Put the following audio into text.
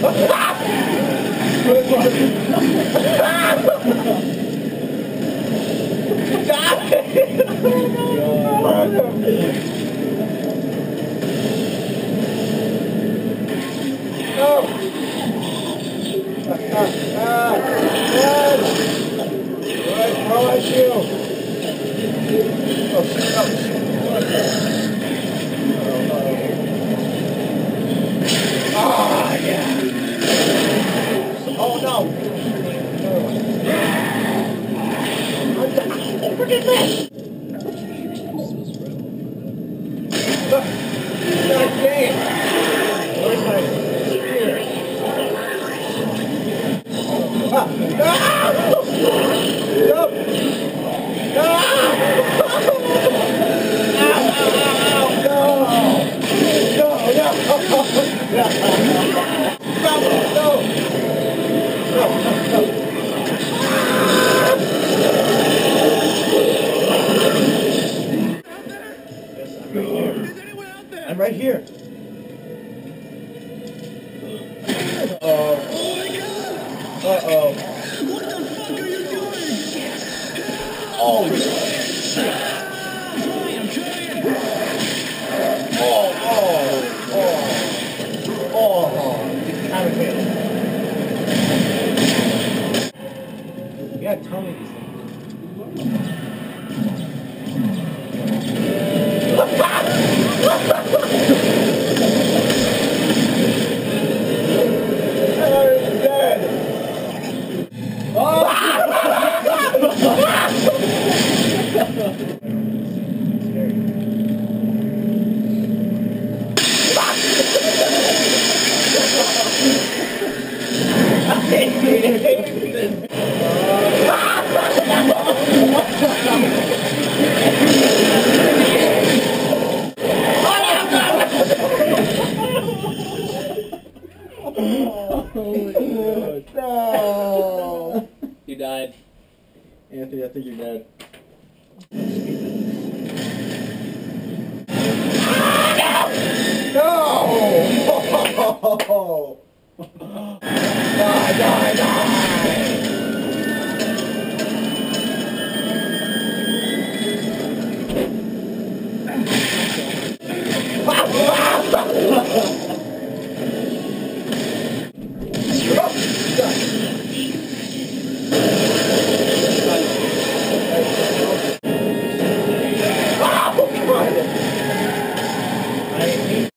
Good. Good. How about? Oh, Yeah. I'm right here. Uh-oh. Uh-oh. What the fuck are you doing? Oh, shit. I'm trying. Oh, oh, oh. Oh, oh. it's out of here. You gotta tell me these Oh, you died. Anthony, I think you're dead.